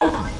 Oh,